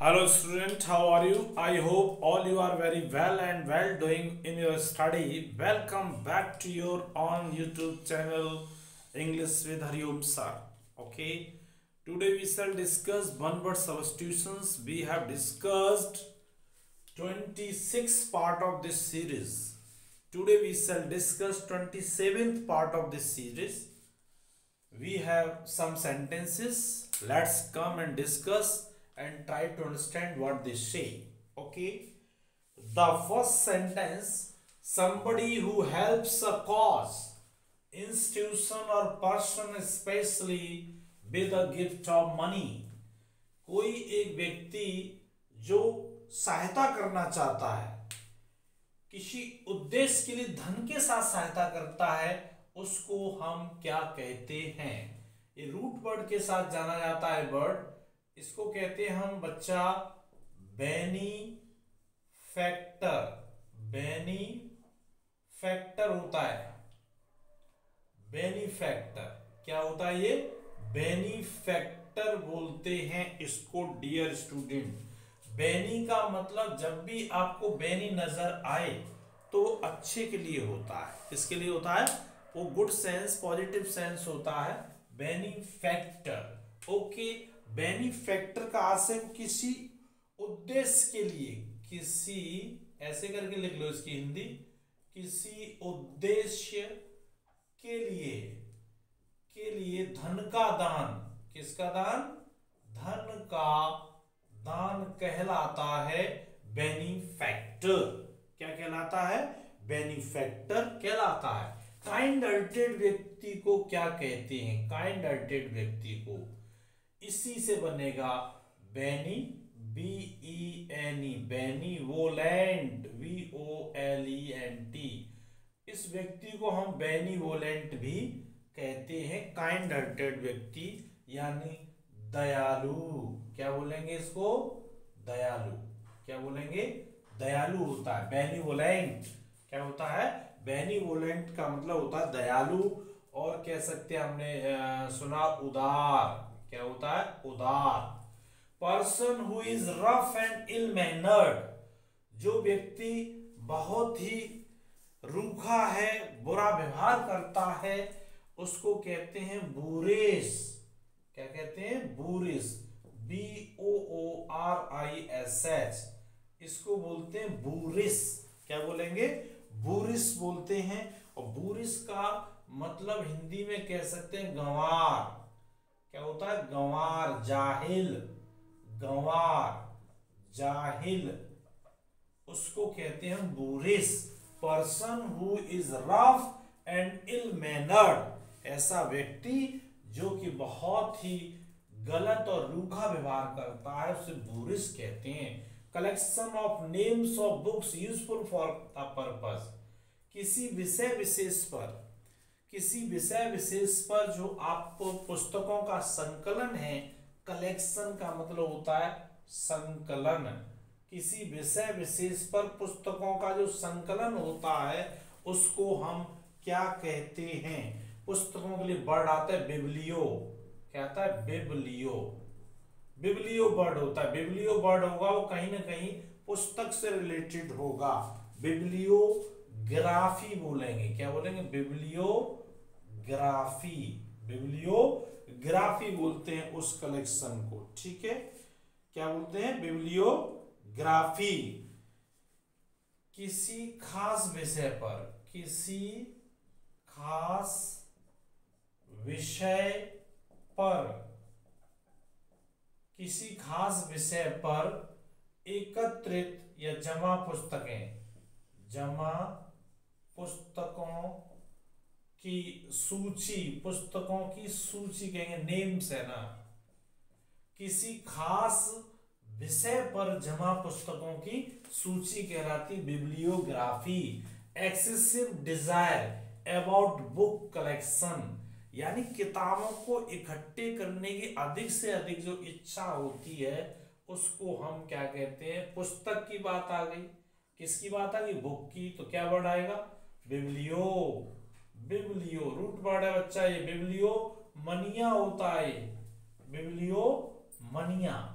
Hello student, how are you? I hope all you are very well and well doing in your study. Welcome back to your on YouTube channel English with Hariom sir. Okay, today we shall discuss one word substitutions. We have discussed 26 part of this series. Today we shall discuss 27th part of this series. We have some sentences. Let's come and discuss and try to understand what they say. Okay. The first sentence somebody who helps a cause, institution or person especially with a gift of money. कोई एक व्यक्ति जो सहायता करना चाहता है किसी उद्देश्य के लिए धन के साथ सहायता करता है उसको हम क्या कहते हैं ये रूट वर्ड के साथ जाना जाता है वर्ड इसको कहते हैं हम बच्चा बैनी फैक्टर बैनी फैक्टर होता है। बेनीफैक्टर, क्या होता है ये? बेनीफैक्टर बोलते हैं इसको डियर स्टूडेंट बैनी का मतलब जब भी आपको बैनी नज़र आए तो अच्छे के लिए होता है। किसके लिए होता है? वो गुड सेंस पॉजिटिव सेंस होता है। बेनीफैक्टर ओके बेनिफैक्टर का आशय किसी उद्देश्य के लिए, किसी, ऐसे करके लिख लो इसकी हिंदी, किसी उद्देश्य के लिए के लिए धन का दान, किसका दान? धन का दान कहलाता है बेनिफैक्टर। क्या कहलाता है? बेनिफैक्टर कहलाता है। काइंड हार्टेड व्यक्ति को क्या कहते हैं? काइंड हार्टेड व्यक्ति को इसी से बनेगा bene, B E N E, bene volent V O L E N T. इस व्यक्ति को हम बैनी वोलेंट भी कहते हैं काइंड हार्टेड व्यक्ति, यानी दयालु। क्या बोलेंगे इसको? दयालु। क्या बोलेंगे? दयालु होता है। बैनी वोलेंट क्या होता है? बैनी वोलेंट का मतलब होता है दयालु। और कह सकते हैं हमने सुना उदार। क्या होता है? उदार। Person who is rough and ill mannered जो व्यक्ति बहुत ही रूखा है, बुरा व्यवहार करता है, उसको कहते हैं बुरेस क्या कहते हैं? Boorish B O O R I S H इसको बोलते हैं बुरिस। क्या बोलेंगे? बुरिस बोलते हैं। और बुरिस का मतलब हिंदी में कह सकते हैं गंवार। क्या होता है? गंवार, जाहिल गंवार, जाहिल। उसको कहते हैं boorish. Person who is rough and ill mannered ऐसा व्यक्ति जो कि बहुत ही गलत और रूखा व्यवहार करता है, उसे बुरिस कहते हैं। Collection of names of books useful for a purpose. किसी विषय विशेष पर किसी विषय विशेष पर जो आपको पुस्तकों का संकलन है कलेक्शन का मतलब होता है संकलन। किसी विषय विशेष पर पुस्तकों का जो संकलन होता है, उसको हम क्या कहते हैं? पुस्तकों के लिए वर्ड आता है बिबलियो क्या आता है? बिबलियो बिबलियो वर्ड होता है। बिबलियो वर्ड होगा, वो कहीं ना कहीं पुस्तक से रिलेटेड होगा। बिबलियो ग्राफी बोलेंगे। क्या बोलेंगे? बिबलियो ग्राफी बिब्लियोग्राफी बोलते हैं उस कलेक्शन को, ठीक है? क्या बोलते हैं? बिब्लियोग्राफी। किसी खास विषय पर, किसी खास विषय पर, किसी खास विषय पर एकत्रित या जमा पुस्तकें, जमा पुस्तकों की सूची, पुस्तकों की सूची कहेंगे नेम्स है ना। किसी खास विषय पर जमा पुस्तकों की सूची कहलाती bibliography excessive desire about book collection यानी किताबों को इकट्ठे करने की अधिक से अधिक जो इच्छा होती है, उसको हम क्या कहते हैं, पुस्तक की बात आ गई। किसकी बात आ गई? बुक की। तो क्या वर्ड आएगा? बिब्लियो, बिबलियो रूट वर्ड है बच्चा ये, बिबलियो मनिया होता है। बिबलियो मनिया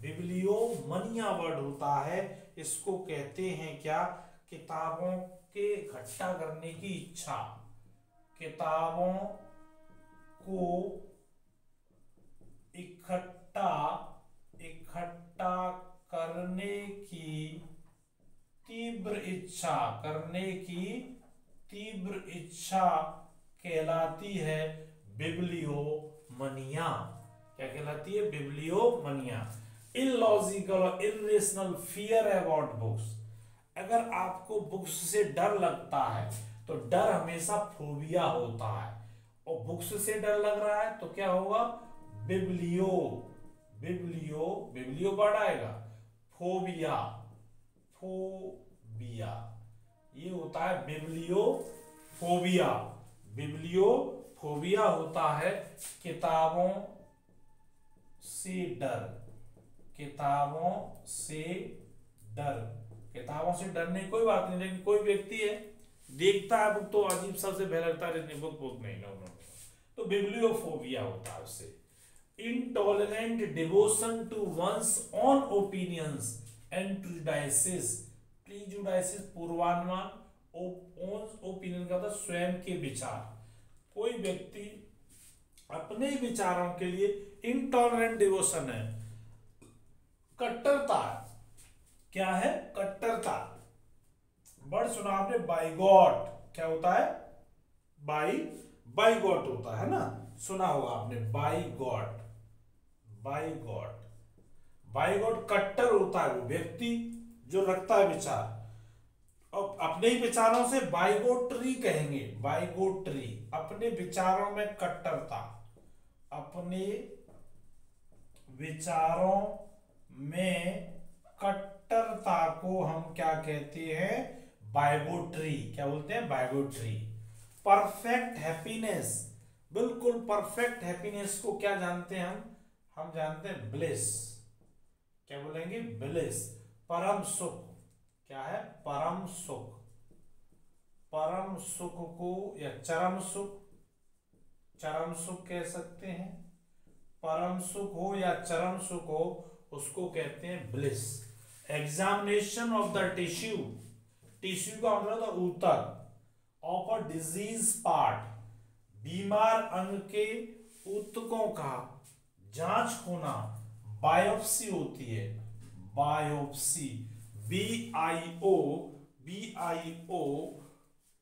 बिब्लियोमनिया वर्ड होता है। इसको कहते हैं क्या? किताबों के इकट्ठा करने की इच्छा। किताबों को इकट्ठा इकट्ठा करने की तीव्र इच्छा करने की तीव्र इच्छा कहलाती है बिब्लियोमनिया। क्या कहलाती है? बिब्लियोमनिया। इलॉजिकल और इरेशनल फियर अबाउट बुक्स अगर आपको बुक्स से डर लगता है तो डर हमेशा फोबिया होता है। और बुक्स से डर लग रहा है तो क्या होगा? बिब्लियो बिब्लियो बिब्लियो वर्ड आएगा फोबिया फोबिया ये होता है बिब्लियो फोबिया बिब्लियो फोबिया होता है किताबों से डर। किताबों से डर। किताबों से डरने की कोई बात नहीं, लेकिन कोई व्यक्ति है, देखता है बुक तो अजीब सा से भय लगता है बुक बुक नहीं नो नो तो बिब्लियोफोबिया होता है उससे intolerant devotion to one's own opinions. Prejudices prejudices पूर्वानुमान ओपिनियन का था स्वयं के विचार कोई व्यक्ति अपने विचारों के लिए इंटॉलरेंट डिवोशन है कट्टरता क्या है कट्टरता वर्ड सुना आपने बाइगॉट क्या होता है बाई बाइगॉट होता है ना सुना होगा आपने bigot bigot god कट्टर होता है वो व्यक्ति जो रखता है विचार। और अपने ही विचारों से बाइगोट्री कहेंगे बाइगोट्री अपने विचारों में कट्टरता। अपने विचारों में कट्टरता को हम क्या कहते हैं? बाइगोट्री क्या बोलते हैं? Bigotry perfect happiness. बिल्कुल परफेक्ट हैप्पीनेस को क्या जानते हैं हम? हम जानते हैं ब्लिस। क्या बोलेंगे? ब्लिस। परम सुख। क्या है? परम सुख। परम सुख को, या चरम सुख चरम सुख कह सकते हैं। परम सुख हो या चरम सुख हो, उसको कहते हैं bliss. Examination of the tissue tissue का मतलब ऊतक। ऑफ़ अ डिज़ीज़ पार्ट बीमार अंग के ऊतकों का जाँच होना। बायोप्सी होती है। Biopsy. B I O B I O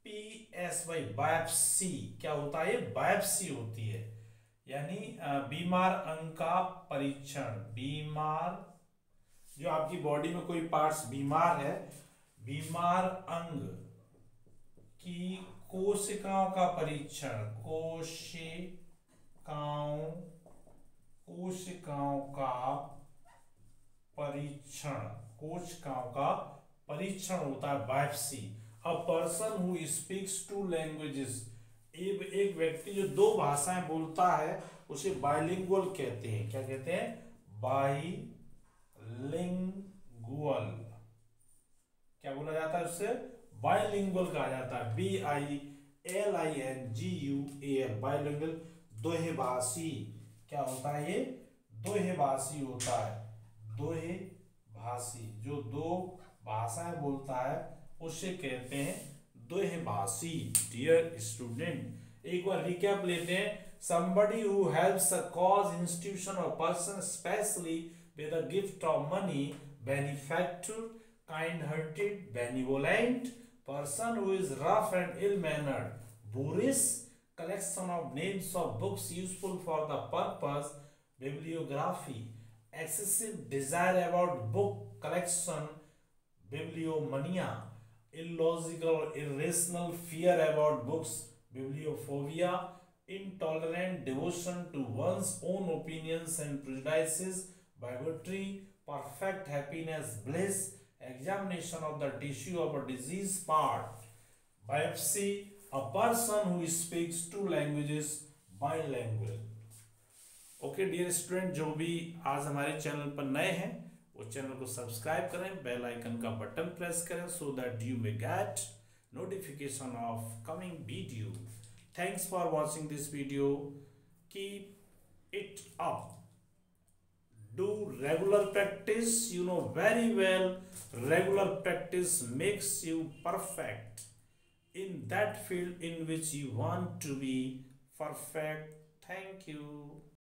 P S Y biopsy. क्या होता है? बायोप्सी होती है। यानी बीमार अंग का परीक्षण। बीमार, जो आपकी बॉडी में कोई पार्ट्स बीमार है, बीमार अंग की कोशिकाओं का परीक्षण, कोशिकाओं कोशिकाओं का परीक्षण, कोशिकाओं का परीक्षण होता है biopsy. A person who speaks two languages एक व्यक्ति जो दो भाषाएँ बोलता है, उसे बायलिंगुअल कहते हैं। क्या कहते हैं? बाईलिंगुअल क्या बोला जाता है उससे बायलिंगुअल कहा जाता है। B I L I N G U A L bilingual दोहे भाषी। क्या होता है ये दोहे भाषी होता है दोहे भाषी जो दो भाषाएँ बोलता है उसे कहते हैं दोहे भाषी डियर स्टूडेंट एक बार रिकैप लेते हैं somebody who helps a cause institution or person especially with a gift of money benefactor kind hearted benevolent person who is rough and ill mannered boorish collection of names of books useful for the purpose bibliography excessive desire about book collection bibliomania illogical irrational fear about books bibliophobia intolerant devotion to one's own opinions and prejudices bigotry perfect happiness bliss examination of the tissue of a disease part biopsy a person who speaks two languages bilingual okay dear student जो भी आज हमारे channel पर नए हैं वो channel को subscribe करें बेल आइकन का बटन प्रेस करें so that you may get notification of coming video thanks for watching this video keep it up do regular practice you know very well regular practice makes you perfect in that field in which you want to be. Perfect. Thank you